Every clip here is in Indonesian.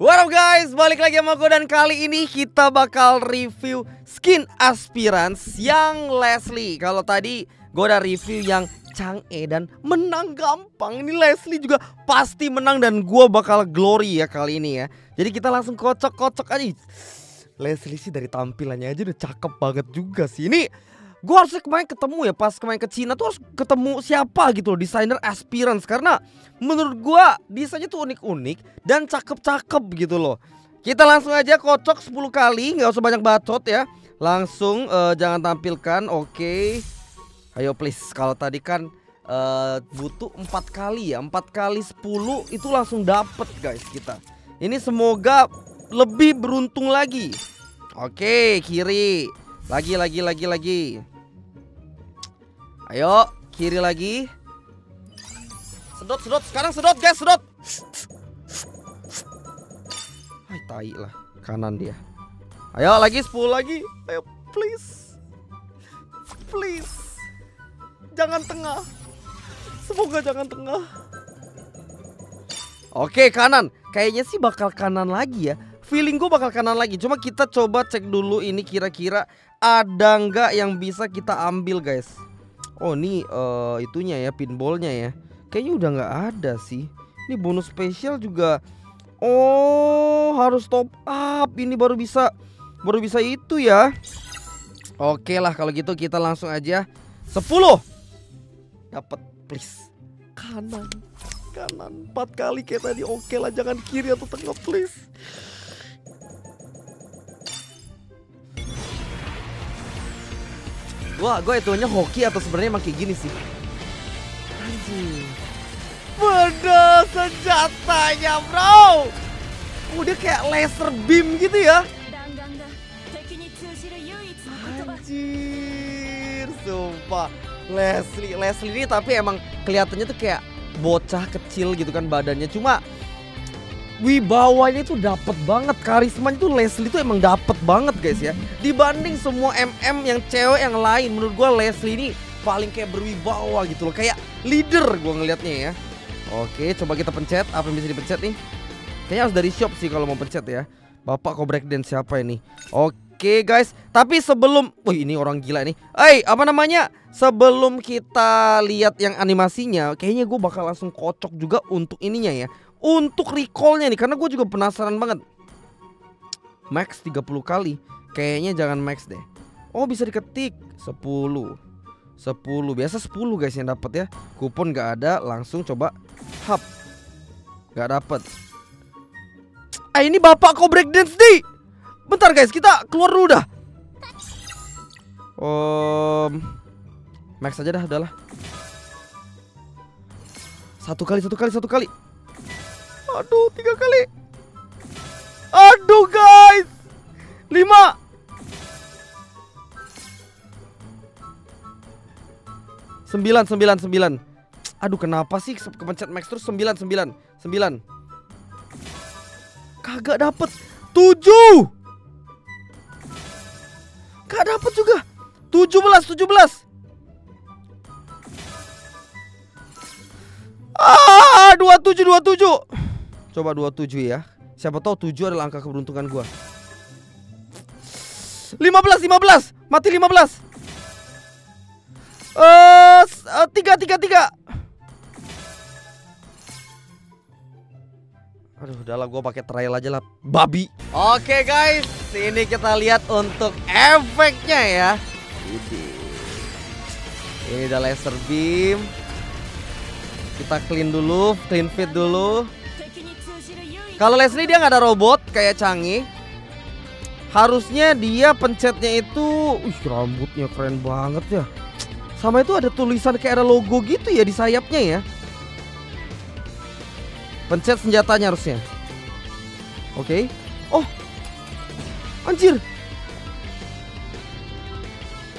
What up guys, balik lagi sama gue dan kali ini kita bakal review skin aspirants yang Leslie. Kalau tadi gue udah review yang Chang'e dan menang gampang. Ini Leslie juga pasti menang dan gue bakal glory ya kali ini ya. Jadi kita langsung kocok-kocok aja. Leslie sih dari tampilannya aja udah cakep banget juga sih. Ini gue harusnya kemarin ketemu ya pas kemarin ke Cina tuh harus ketemu siapa gitu loh desainer aspirants. Karena menurut gue desainnya tuh unik-unik dan cakep-cakep gitu loh. Kita langsung aja kocok 10 kali nggak usah banyak bacot ya. Langsung uh, jangan tampilkan oke. Okay. ayo please kalau tadi kan uh, butuh empat kali ya empat kali 10 itu langsung dapet guys kita. Ini semoga lebih beruntung lagi. Oke okay, kiri. Lagi lagi lagi lagi Ayo, kiri lagi. Sedot, sedot. Sekarang sedot, guys, sedot. Hai, tai lah. Kanan dia. Ayo, lagi 10 lagi. Ayo, please. Please. Jangan tengah. Semoga jangan tengah. Oke, kanan. Kayaknya sih bakal kanan lagi ya. Feeling gue bakal kanan lagi. Cuma kita coba cek dulu ini kira-kira ada nggak yang bisa kita ambil, guys. Oh ini uh, itunya ya pinballnya ya. Kayaknya udah nggak ada sih. Ini bonus spesial juga. Oh harus top up. Ini baru bisa Baru bisa itu ya. Oke lah kalau gitu kita langsung aja. 10 Dapat please. Kanan. Kanan. 4 kali kayak tadi. Oke lah jangan kiri atau tengah please Wah, gue itunya hoki atau sebenarnya emang kayak gini sih? Anjing. Beda senjatanya, bro. Udah kayak laser beam gitu ya. Anjir, sumpah. Leslie, Leslie ini tapi emang kelihatannya tuh kayak bocah kecil gitu kan badannya. Cuma wibawanya itu dapet banget karismanya itu Leslie itu emang dapet banget guys ya. Dibanding semua MM yang cewek yang lain menurut gue Leslie ini paling kayak berwibawa gitu loh kayak leader gue ngelihatnya ya. Oke coba kita pencet apa yang bisa dipencet nih? Kayaknya harus dari shop sih kalau mau pencet ya. Bapak kok breakdance siapa ini? Oke guys tapi sebelum wih ini orang gila nih. Hey apa namanya? Sebelum kita lihat yang animasinya kayaknya gue bakal langsung kocok juga untuk ininya ya untuk recallnya nih karena gue juga penasaran banget. Max 30 kali. Kayaknya jangan max deh. Oh bisa diketik. 10 10 biasa 10 guys yang dapat ya. Kupon gak ada langsung coba hub gak dapet. Ah ini bapak kok breakdance nih? Bentar guys kita keluar dulu dah. Um, max aja dah udahlah. Satu kali satu kali satu kali Aduh, tiga kali. Aduh, guys. Lima. Sembilan, sembilan, sembilan. Aduh, kenapa sih kepencet max terus sembilan, sembilan, sembilan. Kagak dapet. Tujuh. Kagak dapet juga. Tujuh belas, tujuh belas. Ah, dua tujuh, dua tujuh. Coba 27 ya. Siapa tahu 7 adalah angka keberuntungan gua. 15 15. Mati 15. Eh uh, 3 3 3. Aduh, udahlah gue pakai trial aja lah, babi. Oke okay, guys, sini kita lihat untuk efeknya ya. Ini, ini udah laser beam. Kita clean dulu, clean fit dulu. Kalau Leslie dia nggak ada robot kayak Canggih. Harusnya dia pencetnya itu, wih rambutnya keren banget ya. Sama itu ada tulisan kayak ada logo gitu ya di sayapnya ya. Pencet senjatanya harusnya. Oke. Okay. Oh. Anjir.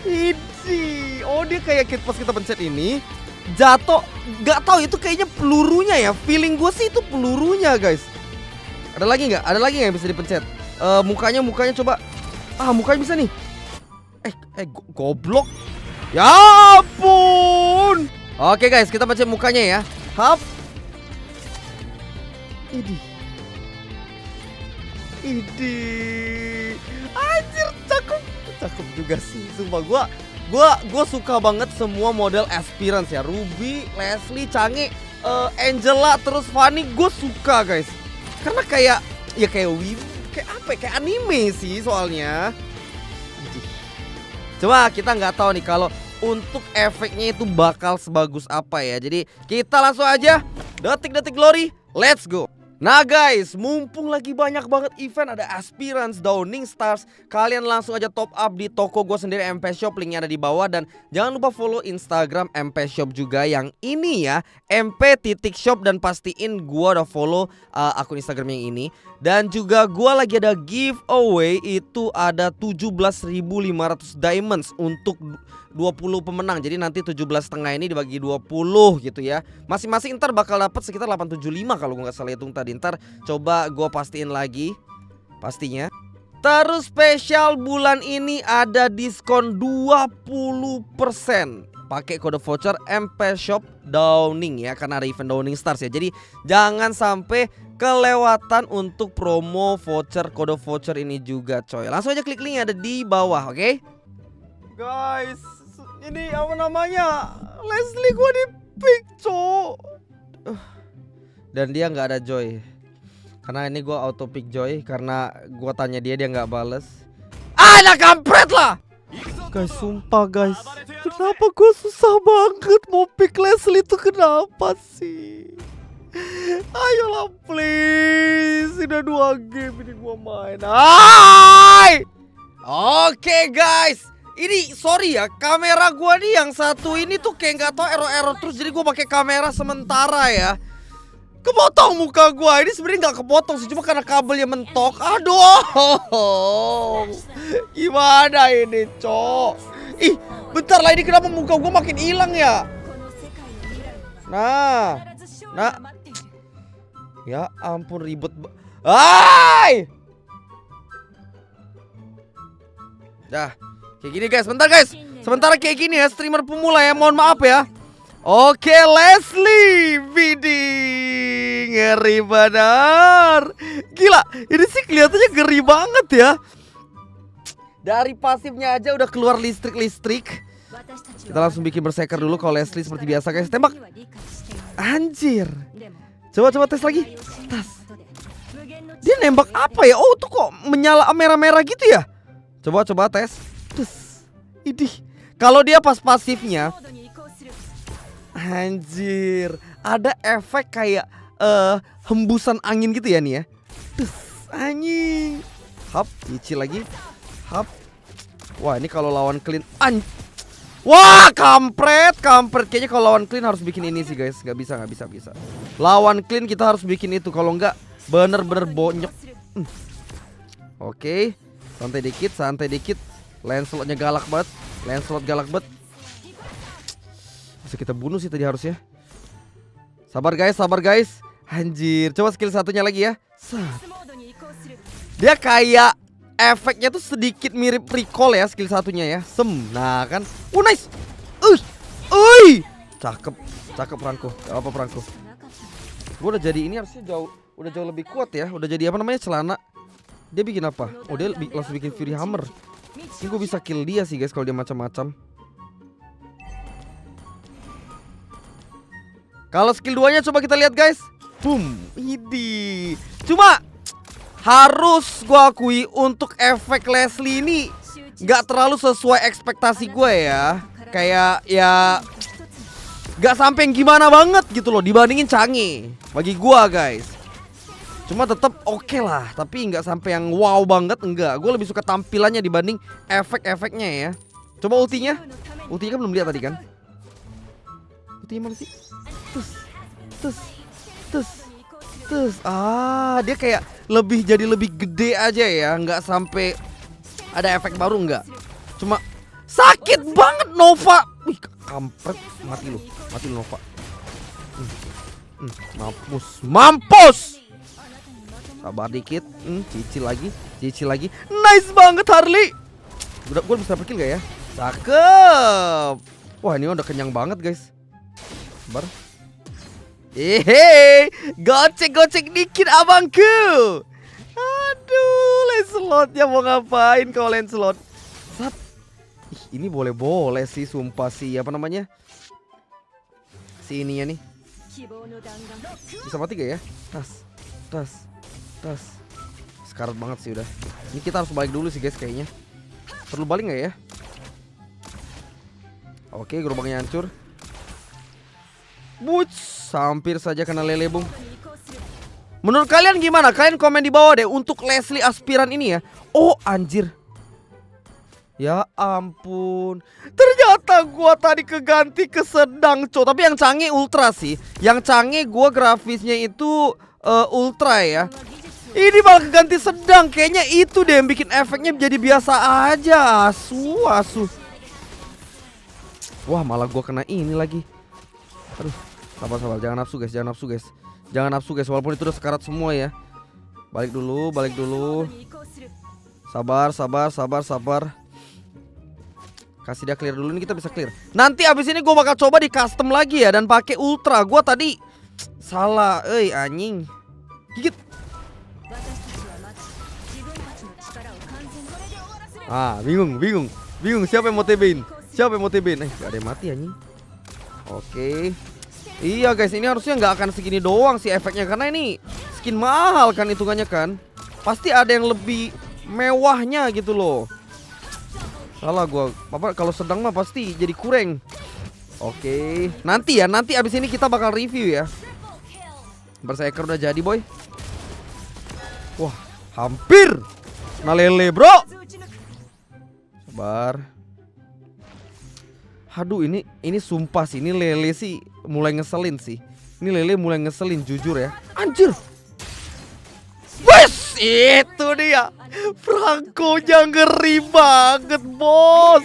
Ini, oh dia kayak pas kita pencet ini jatuh, nggak tahu itu kayaknya pelurunya ya. Feeling gue sih itu pelurunya guys. Ada lagi nggak? Ada lagi nggak yang bisa dipencet? Uh, mukanya, mukanya coba. Ah, mukanya bisa nih. Eh, eh, go goblok. Ya ampun. Oke guys, kita pencet mukanya ya. Hap. Ini. Idi. Anjir cakep. Cakep juga sih. Sumpah gua gua gua suka banget semua model aspirants ya. Ruby, Leslie, Change, uh, Angela, terus Fanny gue suka guys. Karena kayak ya kayak Wim, kayak apa? ya, Kayak anime sih soalnya. Coba kita nggak tahu nih kalau untuk efeknya itu bakal sebagus apa ya. Jadi kita langsung aja detik-detik glory, let's go. Nah guys, mumpung lagi banyak banget event ada Aspirants, Downing Stars Kalian langsung aja top up di toko gue sendiri MP Shop, linknya ada di bawah. Dan jangan lupa follow Instagram MP Shop juga yang ini ya MP titik shop. Dan pastiin gue udah follow uh, akun Instagram yang ini. Dan juga gue lagi ada giveaway itu ada 17.500 diamonds untuk 20 pemenang Jadi nanti 17 setengah ini dibagi 20 gitu ya Masing-masing ntar bakal dapat sekitar 875 kalau gue nggak salah hitung tadi Ntar coba gue pastiin lagi Pastinya Terus spesial bulan ini ada diskon 20% pakai kode voucher MP Shop Downing ya karena ada event Downing Stars ya. Jadi jangan sampai kelewatan untuk promo voucher kode voucher ini juga coy. Langsung aja klik link ada di bawah, oke? Okay? Guys, ini apa namanya? Leslie gue di pick, cok. Dan dia nggak ada Joy. Karena ini gue auto pick Joy karena gue tanya dia dia nggak bales. Ah, anak kampret lah. Guys, sumpah guys. Kenapa gue susah banget mau pick Leslie itu kenapa sih? Ayolah please. Sudah dua game ini gue main. Hai. Oke guys. Ini sorry ya, kamera gua nih yang satu ini tuh kayak nggak tau error-error terus jadi gua pakai kamera sementara ya. Kepotong muka gua. Ini sebenarnya nggak kepotong sih, cuma karena kabelnya mentok. Aduh. Gimana ini, Cok? Ih, bentar lah ini kenapa muka gua makin hilang ya? Nah. Nah. Ya ampun ribet. Hai! Dah. Kayak gini guys, bentar guys. Sementara kayak gini ya, streamer pemula ya, mohon maaf ya. Oke, Leslie Vidi ngeri benar. Gila, ini sih kelihatannya ngeri banget ya. Dari pasifnya aja udah keluar listrik-listrik. Kita langsung bikin berseker dulu kalau Leslie seperti biasa guys. Tembak. Anjir. Coba coba tes lagi. Tas. Dia nembak apa ya? Oh, tuh kok menyala merah-merah gitu ya? Coba coba tes. Terus, idih. Kalau dia pas pasifnya, anjir, ada efek kayak uh, hembusan angin gitu ya nih ya. Terus, anjing. Hap, cicil lagi. Hap. Wah, ini kalau lawan clean an Wah, kampret, kampret. Kayaknya kalau lawan clean harus bikin ini sih, guys. Gak bisa, gak bisa, bisa. Lawan clean kita harus bikin itu. Kalau enggak, bener-bener bonyok. Hmm. Oke, okay. santai dikit, santai dikit. Lancelotnya galak banget. Lancelot galak banget. Bisa kita bunuh sih tadi harusnya. Sabar guys, sabar guys. Anjir, coba skill satunya lagi ya. Dia kayak efeknya tuh sedikit mirip recall ya skill satunya ya. Sem, nah kan. Oh nice. Uy, uy. Cakep, cakep Franco Gak apa Franco Gue udah jadi ini harusnya jauh Udah jauh lebih kuat ya. Udah jadi apa namanya? Celana. Dia bikin apa? Oh dia langsung bikin Fury Hammer ini gue bisa kill dia sih guys kalau dia macam-macam. Kalau skill 2 nya coba kita lihat guys. Boom. Idi. Cuma harus gue akui untuk efek Leslie ini nggak terlalu sesuai ekspektasi gue ya. Kayak ya nggak sampai gimana banget gitu loh dibandingin Canggih bagi gua guys. Cuma tetap oke okay lah, tapi nggak sampai yang wow banget enggak. Gue lebih suka tampilannya dibanding efek-efeknya ya. Coba ultinya. Ultinya kan belum lihat tadi kan? Ultinya mana sih? Tus. Tus. Tus. Tus. Ah, dia kayak lebih jadi lebih gede aja ya, nggak sampai ada efek baru nggak. Cuma sakit banget Nova. Wih, kampret. Mati lu. Mati lu Nova. Hmm. Hmm. Mampus. Mampus. Sabar dikit. Hmm, cicil lagi. Cicil lagi. Nice banget Harley. Udah gue bisa perkil gak ya? Cakep. Wah, ini udah kenyang banget, guys. Sabar. Hehe, gocek-gocek dikit abangku. Aduh. Lancelotnya mau ngapain kau. Ih, ini boleh-boleh sih sumpah sih apa namanya? Si ininya nih. Bisa mati gak ya? Tas. Tas. Tas. Sekarat banget sih udah. Ini kita harus balik dulu sih guys kayaknya. Perlu balik nggak ya? Oke, gerobaknya hancur. Buts, hampir saja kena lele bung. Menurut kalian gimana? Kalian komen di bawah deh untuk Leslie aspiran ini ya. Oh anjir. Ya ampun. Ternyata gua tadi keganti ke sedang, cow. Tapi yang canggih ultra sih. Yang canggih gua grafisnya itu uh, ultra ya. Ini malah keganti sedang. Kayaknya itu deh yang bikin efeknya jadi biasa aja. Asu, asu. Wah, malah gua kena ini lagi. Aduh, sabar sabar. Jangan nafsu guys, jangan nafsu guys. Jangan nafsu guys, walaupun itu udah sekarat semua ya. Balik dulu, balik dulu. Sabar, sabar, sabar, sabar. Kasih dia clear dulu ini kita bisa clear. Nanti abis ini gue bakal coba di custom lagi ya dan pakai ultra. Gue tadi salah, eh anjing. Gigit. Ah, bingung, bingung. Bingung siapa yang mau TB-in? Siapa yang mau TB-in? Eh, gak ada yang mati anjing. Oke. Iya guys, ini harusnya nggak akan segini doang sih efeknya karena ini skin mahal kan hitungannya kan. Pasti ada yang lebih mewahnya gitu loh. Salah gua. Apa kalau sedang mah pasti jadi kurang. Oke, nanti ya, nanti abis ini kita bakal review ya. Berserker udah jadi, boy. Wah, hampir. Nah lele, bro. Sabar. Aduh, ini ini sumpah sih, ini lele sih mulai ngeselin sih. Ini lele mulai ngeselin jujur ya. Anjir. Wes, itu dia. Franco-nya ngeri banget, bos.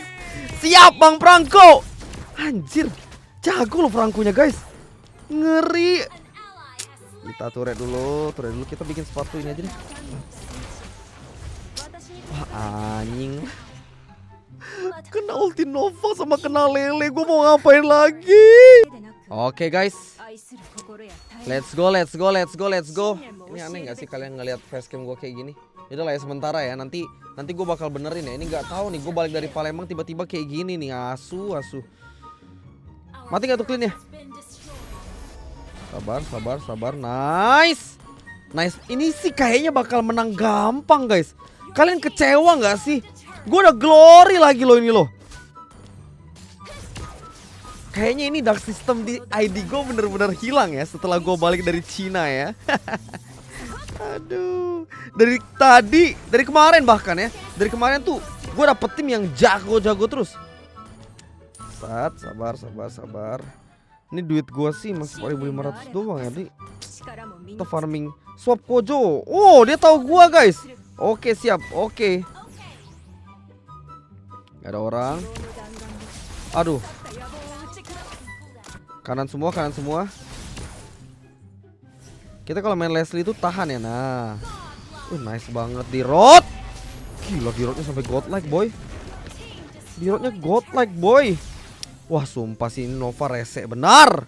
Siap, Bang Franco. Anjir. Jago loh Franco-nya, guys. Ngeri. Kita turret dulu, turret dulu. Kita bikin sepatu ini aja deh. Wah, anjing. Kena ulti Nova sama kena lele. Gue mau ngapain lagi? Oke, okay, guys. Let's go, let's go, let's go, let's go. Ini aneh gak sih kalian ngeliat facecam gue kayak gini? Itu lah ya sementara ya. Nanti nanti gue bakal benerin ya. Ini nggak tahu nih. Gue balik dari Palembang tiba-tiba kayak gini nih. Asu, asu. Mati gak tuh clean ya? Sabar, sabar, sabar. Nice. Nice. Ini sih kayaknya bakal menang gampang guys. Kalian kecewa nggak sih? Gue udah glory lagi loh ini loh. Kayaknya ini dark system di ID gue bener-bener hilang ya setelah gue balik dari Cina ya. Aduh, dari tadi, dari kemarin bahkan ya, dari kemarin tuh gue dapet tim yang jago-jago terus. Saat, sabar, sabar, sabar. Ini duit gue sih masih 4500 doang ya, di. Kita farming swap kojo. Oh, dia tahu gue guys. Oke siap, oke. Ada orang. Aduh. Kanan semua, kanan semua. Kita kalau main Leslie itu tahan ya. Nah. Uh, nice banget di road. Gila di roadnya sampai godlike boy. Di roadnya godlike boy. Wah sumpah sih Nova rese benar.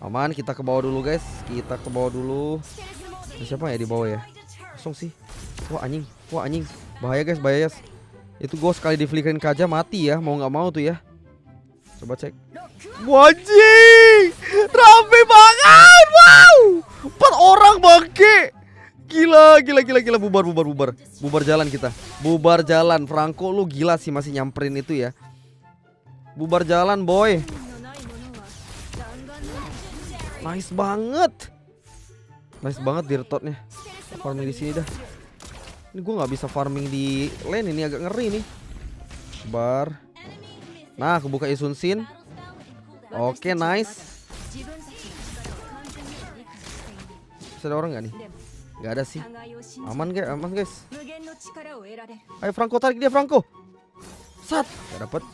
Aman kita ke bawah dulu guys. Kita ke bawah dulu. Siapa ya di bawah ya? Kosong sih. Wah anjing. Wah anjing. Bahaya guys, bahaya. Itu gue sekali di flickerin kaja mati ya. Mau nggak mau tuh ya. Coba cek. Wajing, rame banget, wow, empat orang bangke, gila, gila, gila, gila, bubar, bubar, bubar, bubar jalan kita, bubar jalan, Franco lu gila sih masih nyamperin itu ya, bubar jalan boy, nice banget, nice banget dirtotnya, farming di sini dah, ini gue nggak bisa farming di lane ini agak ngeri nih, bar. Nah, kebuka Isun Sin. Oke, nice. Bisa ada orang nggak nih? Gak ada sih. Aman gak? Aman guys. Ayo Franco tarik dia Franco. Sat. Gak dapet.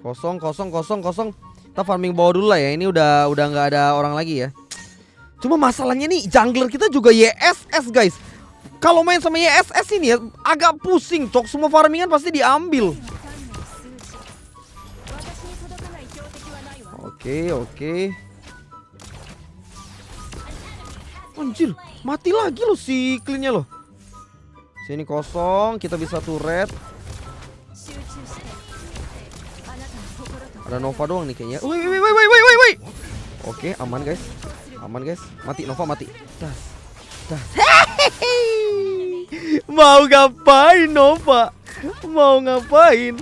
Kosong, kosong, kosong, kosong. Kita farming bawah dulu lah ya. Ini udah udah nggak ada orang lagi ya. Cuma masalahnya nih jungler kita juga YSS guys. Kalau main sama YSS ini ya agak pusing cok. Semua farmingan pasti diambil. Oke, oke. Anjir, mati lagi loh si cleannya loh. Sini kosong, kita bisa turret. Ada Nova doang nih kayaknya. Woi woi woi woi woi woi. Oke, aman guys. Aman guys. Mati Nova mati. Das. Mau ngapain Nova? Mau ngapain?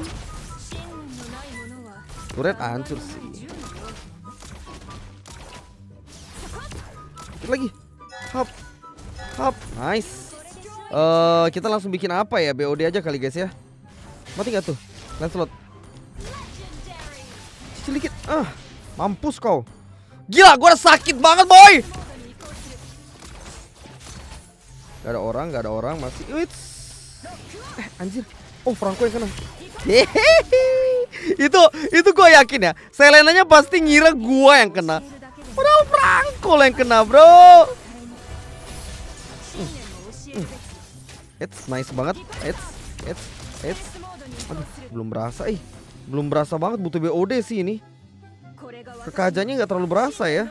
Turret hancur sih. Dikit lagi. Hop. Hop. Nice. Eh, kita langsung bikin apa ya? BOD aja kali guys ya. Mati nggak tuh? Lancelot. Sedikit. Ah, mampus kau. Gila, gua sakit banget, boy. Gak ada orang, gak ada orang masih. Wits. Eh, anjir. Oh, Franco yang kena. Itu itu gue yakin ya. Selenanya pasti ngira gua yang kena. Padahal Franco yang kena, bro. It's nice banget. It's it's it's. Aduh, belum berasa ih. Belum berasa banget butuh BOD sih ini. Kekajanya nggak terlalu berasa ya.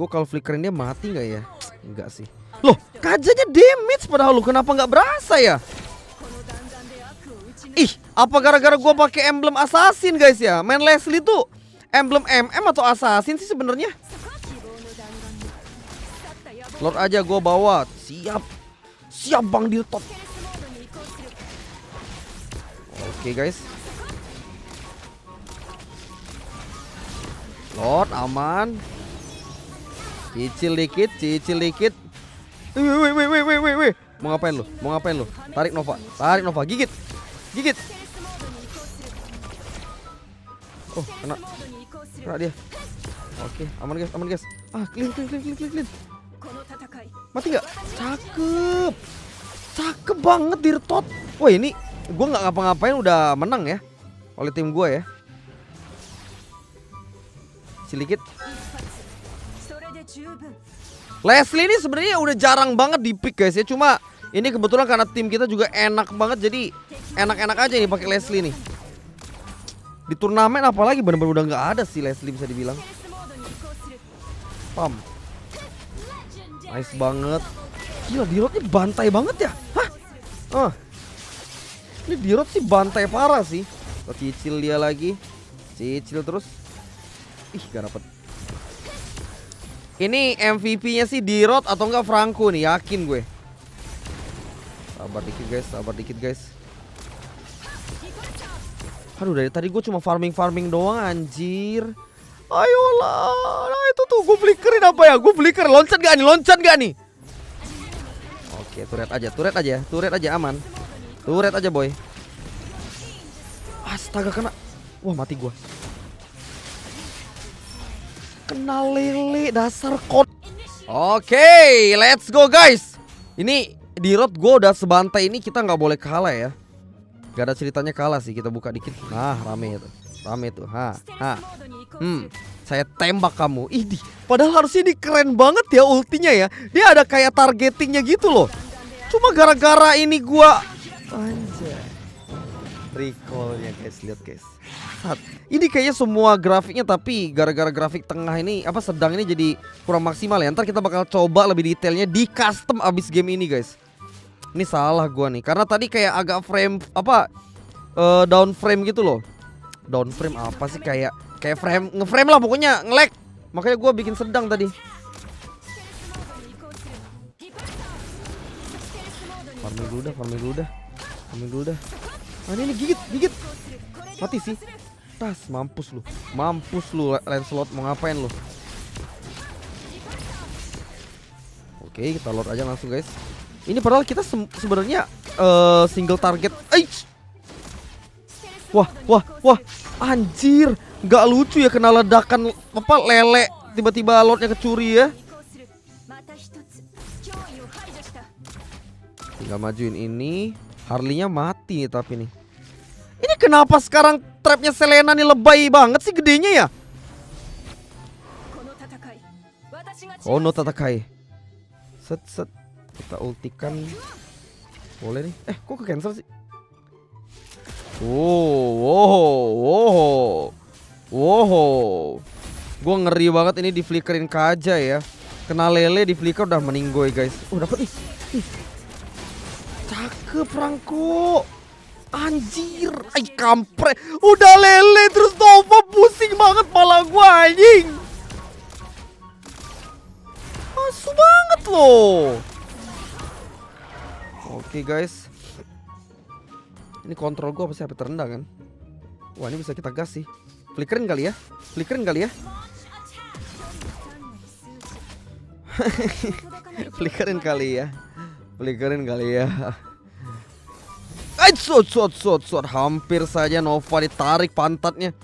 Gue kalau flickerin dia mati nggak ya? Enggak sih. Loh, kajanya damage padahal lu kenapa nggak berasa ya? Ih, apa gara-gara gue pakai emblem assassin guys ya? Main Leslie tuh emblem MM atau assassin sih sebenarnya? Lord aja gue bawa. Siap. Siap Bang Diltot. Oke guys. Lord aman. Cicil dikit, cicil dikit. Wih, wih, wih, wih, wih, wih. Mau ngapain lu? Mau ngapain lu? Tarik Nova, tarik Nova, gigit. Gigit. Oh, kena. Kena dia. Oke, aman guys, aman guys. Ah, clean, clean, clean, clean, clean. Mati nggak? Cakep. Cakep banget Dirtot. Wah, ini gue nggak ngapa-ngapain udah menang ya oleh tim gue ya. Sedikit. Leslie ini sebenarnya udah jarang banget di pick guys ya. Cuma ini kebetulan karena tim kita juga enak banget jadi enak-enak aja nih pakai Leslie nih. Di turnamen apalagi bener-bener udah nggak ada sih Leslie bisa dibilang. Pam. Nice banget. Gila ini bantai banget ya. Hah? Oh. Ini Dirot sih bantai parah sih. Cicil dia lagi. Cicil terus. Ih, gak dapet. Ini MVP-nya sih Dirot atau enggak Franco nih, yakin gue. Sabar dikit guys, sabar dikit guys. Aduh dari tadi gue cuma farming-farming doang anjir. Ayolah, nah itu tuh gue flickerin apa ya? Gue flicker, loncat gak nih? Loncat gak nih? Oke, turret aja, turret aja, turret aja aman. Turret aja boy. Astaga kena. Wah mati gue. Kena lele dasar kot. Oke, let's go guys. Ini di road gue udah sebantai ini kita nggak boleh kalah ya. Gak ada ceritanya kalah sih kita buka dikit. Nah rame itu, rame tuh. Ha, ha. Hmm, saya tembak kamu. Ih, di, padahal harusnya ini keren banget ya ultinya ya. Dia ada kayak targetingnya gitu loh. Cuma gara-gara ini gua anjay. Recallnya guys, lihat guys. Ini kayaknya semua grafiknya tapi gara-gara grafik tengah ini apa sedang ini jadi kurang maksimal ya. Ntar kita bakal coba lebih detailnya di custom abis game ini guys. Ini salah gua nih karena tadi kayak agak frame apa uh, down frame gitu loh. Down frame apa sih kayak kayak frame ngeframe lah pokoknya ngelag. Makanya gua bikin sedang tadi. Farming dulu dah, farming dulu dah. Farming dulu dah. Ah, ini, ini gigit, gigit. Mati sih. Tas, mampus lu. Mampus lu Lancelot mau ngapain lu? Oke, kita load aja langsung guys. Ini padahal kita se sebenarnya uh, single target. Eits. Wah, wah, wah. Anjir, nggak lucu ya kena ledakan apa lele tiba-tiba lotnya kecuri ya. Tinggal majuin ini. Harley-nya mati tapi nih. Ini kenapa sekarang trapnya Selena nih lebay banget sih gedenya ya? Oh no tatakai. Set set kita ultikan. Boleh nih. Eh kok ke cancel sih? Wow, wow, wow, wow. Gue ngeri banget ini di flickerin kaja ya. Kena lele di flicker udah meninggoy guys. Oh dapat nih. Cakep Franco. Anjir, ay kampret. Udah lele terus Nova pusing banget pala gua anjing. Masuk banget loh. Oke guys. Ini kontrol gua apa sih HP terendah kan? Wah ini bisa kita gas sih. Flickerin kali ya? Flickerin kali ya? Flickerin kali ya? Flickerin kali ya? Ay, sot, sot, sot. Hampir saja Nova ditarik pantatnya.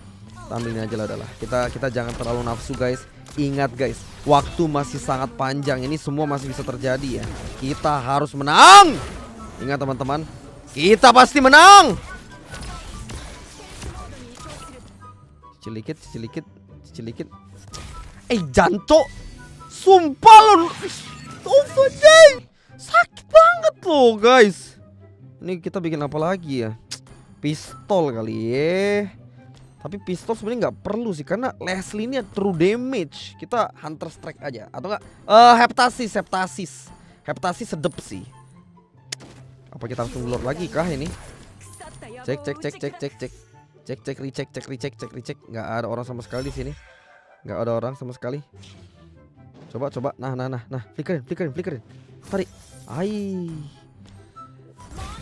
Ambil ini aja lah udahlah. Kita kita jangan terlalu nafsu guys. Ingat guys, waktu masih sangat panjang. Ini semua masih bisa terjadi ya. Kita harus menang. Ingat teman-teman, kita pasti menang. Dikit, cicil dikit. Eh, janto. Sumpah lo. Jay. Sakit banget loh guys. Ini kita bikin apa lagi ya? Pistol kali ya. Tapi pistol sebenarnya nggak perlu sih karena Leslie ini true damage. Kita Hunter Strike aja atau enggak? Eh heptasis, heptasis. Heptasis sedep sih. Apa kita langsung lord lagi kah ini? Cek cek cek cek cek cek. Cek cek recheck cek recheck cek recheck. Nggak ada orang sama sekali di sini. Nggak ada orang sama sekali. Coba coba. Nah nah nah nah. Flickerin flickerin flickerin. Tarik. Ai.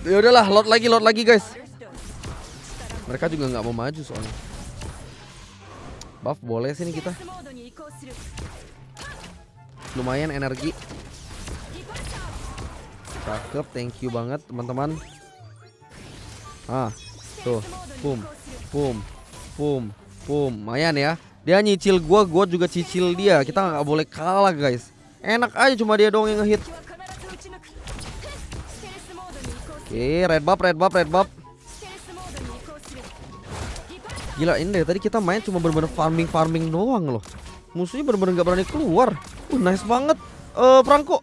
Ya udahlah, load lagi, load lagi guys. Mereka juga nggak mau maju soalnya. Buff boleh sini kita. Lumayan energi. Cakep, thank you banget teman-teman. Ah, tuh, boom, boom, boom, boom. Lumayan ya. Dia nyicil gua, gua juga cicil dia. Kita nggak boleh kalah guys. Enak aja cuma dia doang yang ngehit. Oke, red buff, red buff, red buff. Gila ini dari tadi kita main cuma bener-bener farming farming doang loh. Musuhnya bener-bener nggak berani keluar. Uh, nice banget. Eh, uh, Franco.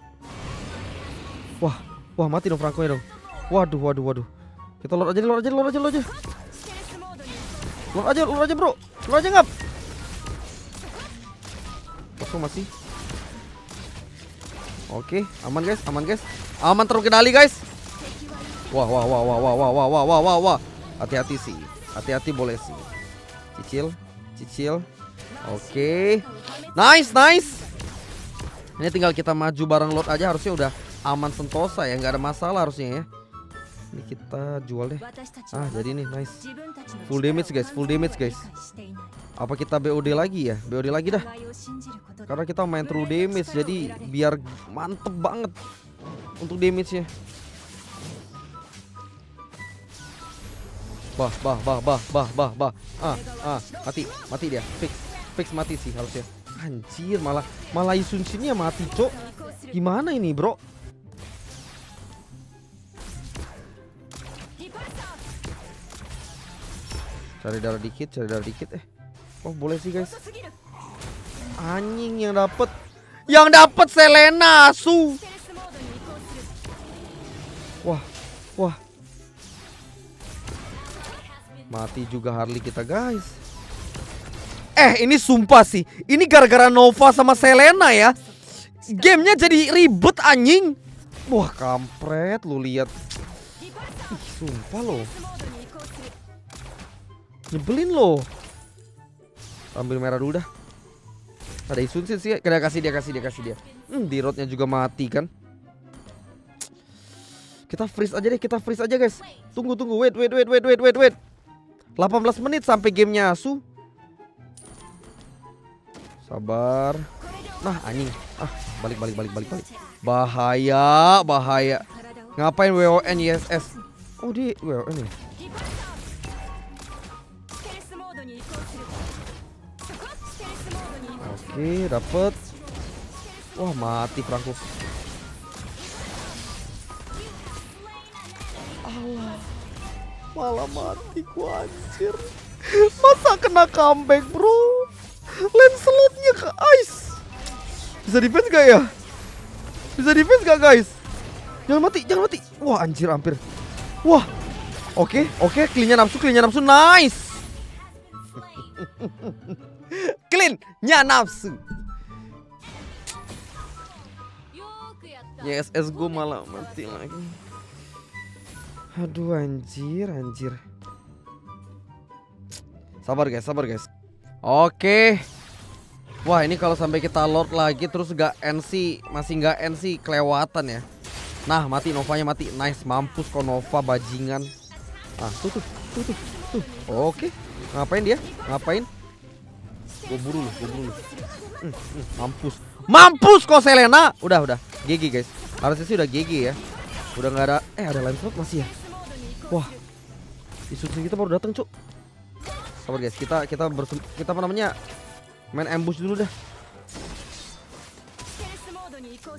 Wah, wah mati dong Franco ya dong. Waduh, waduh, waduh. Kita lord aja, lord aja, lord aja, lord aja. Lord aja, lord aja, bro. Lord aja ngap. Kosong masih. Oke, aman guys, aman guys. Aman terkendali guys. Wah, wah, wah, wah, wah, wah, wah, wah, wah, wah, wah. Hati-hati sih. Hati-hati boleh sih. Cicil, cicil. Oke. Nice, nice. Ini tinggal kita maju bareng lot aja harusnya udah aman sentosa ya, nggak ada masalah harusnya ya. Ini kita jual deh. Ah, jadi nih nice. Full damage guys, full damage guys. Apa kita BOD lagi ya? BOD lagi dah. Karena kita main true damage jadi biar mantep banget untuk damage-nya. Bah, bah, bah, bah, bah, bah, bah. Ah, ah, mati, mati dia. Fix, fix mati sih harusnya. Anjir, malah malah Isun sini ya mati, Cok. Gimana ini, Bro? Cari darah dikit, cari darah dikit eh. Oh, boleh sih, guys. Anjing yang dapet. Yang dapet Selena Su. Wah, wah, Mati juga Harley kita guys. Eh ini sumpah sih. Ini gara-gara Nova sama Selena ya. Gamenya jadi ribet anjing. Wah kampret. Lu lihat. Sumpah loh. Nyebelin loh. Ambil merah dulu dah. Ada isun sih sih. Kita kasih dia kasih dia kasih dia. Hmm, Di roadnya juga mati kan? Kita freeze aja deh Kita freeze aja guys. Tunggu tunggu. Wait wait wait wait wait wait wait 18 menit sampai gamenya asu Sabar. Nah anjing. Ah balik balik balik balik balik. Bahaya Bahaya. Ngapain WON ISS Oh di WON ya? Oke dapet. Wah mati Franco. Allah Malah mati gua anjir. Masa kena comeback bro? Lancelotnya ke ice Bisa defense gak ya? Bisa defense gak guys? Jangan mati, jangan mati. Wah anjir hampir. Wah. Oke, okay, oke. Okay. Cleannya nafsu, cleannya nafsu Nice. Cleannya nafsu YSS gue malah mati lagi. Aduh anjir, anjir. Sabar guys, sabar guys. Oke. Wah ini kalau sampai kita lord lagi terus gak NC masih gak NC kelewatan ya. Nah mati Novanya mati, nice mampus kok Nova bajingan. Ah tuh tuh tuh tuh. Oke, ngapain dia? Ngapain? Gue buru lu, gue buru lu. Hmm, hmm, mampus, mampus kok Selena. Udah udah, GG guys. Harusnya sih udah GG ya. Udah nggak ada, eh ada Lancelot masih ya. Wah, isu kita baru datang cuk. Sabar guys, kita kita bersem kita apa namanya main ambush dulu dah.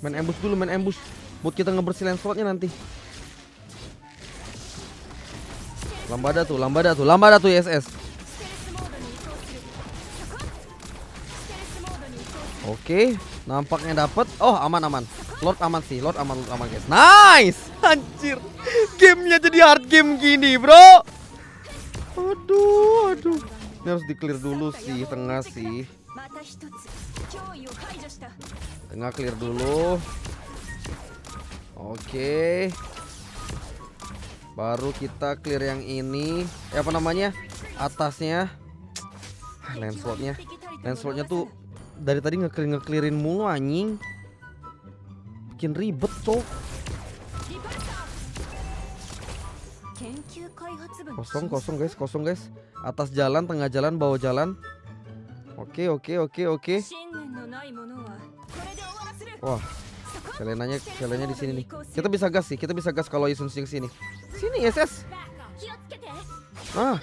Main ambush dulu, main ambush. Buat kita ngebersihin Lancelotnya nanti. Lambada tuh, lambada tuh, lambada tuh ISS. Oke, nampaknya dapat. Oh, aman aman. Lord aman sih, Lord aman, Lord aman guys. Nice, anjir. Gamenya jadi hard game gini, bro. Aduh, aduh. Ini harus di clear dulu sih, tengah sih. Tengah clear dulu. Oke. Baru kita clear yang ini. Eh apa namanya? Atasnya. Landslotnya. Landslotnya tuh dari tadi ngeclear ngeclearin mulu anjing. Bikin ribet, cok. Kosong, kosong guys, kosong guys. Atas jalan, tengah jalan, bawah jalan. Oke, oke, oke, oke. Wah, Selenanya, selenanya di sini nih. Kita bisa gas sih, kita bisa gas kalau Isun sing sini. Sini SS. Ah,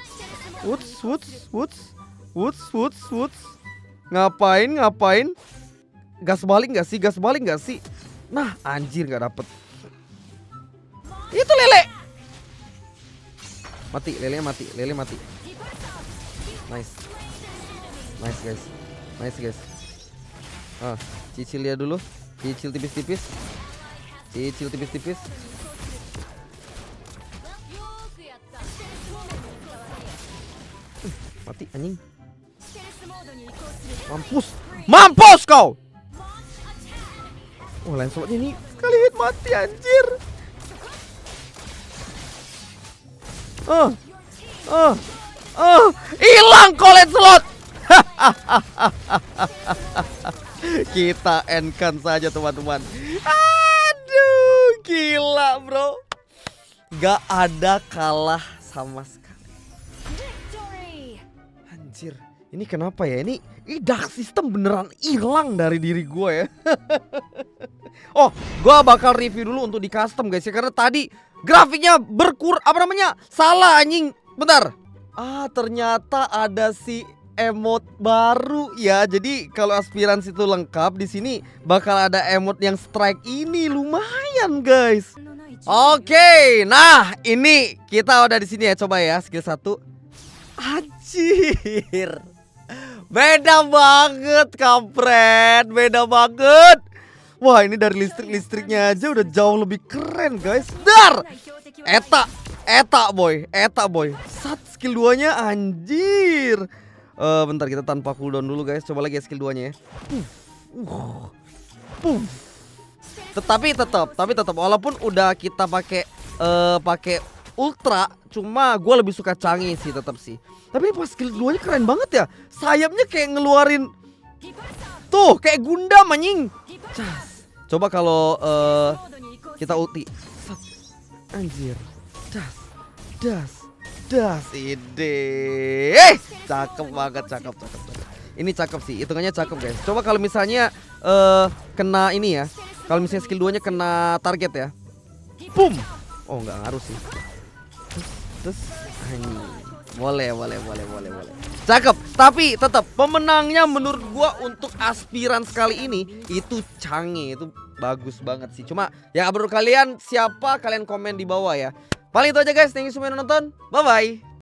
Woods, Woods, Woods, Woods, Woods, Woods. Ngapain, ngapain? Gas balik nggak sih? Gas balik nggak sih? Nah, anjir nggak dapet. Itu lele. Mati, lele mati, lele mati. Nice. Nice guys. Nice guys. Ah, cicil dia dulu. Cicil tipis-tipis. Cicil tipis-tipis. mati anjing. Mampus. Mampus kau. Oh, ini kali hit mati anjir. Oh. Oh. Oh, hilang kau Lancelot. Kita endkan saja teman-teman. Aduh, gila bro. Gak ada kalah sama sekali. Ini kenapa ya? Ini, ini dark system beneran hilang dari diri gue ya. oh, gue bakal review dulu untuk di custom guys ya karena tadi grafiknya berkur apa namanya salah anjing. Bentar. Ah, ternyata ada si emot baru ya. Jadi kalau aspirasi itu lengkap di sini bakal ada emot yang strike ini lumayan guys. Oke, nah ini kita udah di sini ya coba ya skill satu. Anjir. Beda banget kampret, beda banget. Wah ini dari listrik-listriknya aja udah jauh lebih keren guys. Dar, eta, eta boy, eta boy. Sat skill 2 nya anjir. Uh, bentar kita tanpa cooldown dulu guys. Coba lagi ya skill 2 nya ya. Uh. Uh. Tetapi tetap, tapi tetap walaupun udah kita pakai uh, pakai ultra, cuma gue lebih suka canggih sih tetap sih. Tapi pas skill 2 nya keren banget ya. Sayapnya kayak ngeluarin Tuh, kayak Gundam anjing. Cas. Coba kalau uh, kita ulti. Anjir. Das. Das. Das ide. Eh, cakep banget, cakep, cakep, cakep. Ini cakep sih, hitungannya cakep guys. Coba kalau misalnya uh, kena ini ya. Kalau misalnya skill 2-nya kena target ya. Boom. Oh, nggak ngaruh sih. Terus boleh, boleh, boleh, boleh, boleh. Cakep, tapi tetap pemenangnya menurut gua untuk aspiran sekali ini itu Canggih, itu bagus banget sih. Cuma ya menurut kalian siapa kalian komen di bawah ya. Paling itu aja guys, thank you semua yang nonton. Bye bye.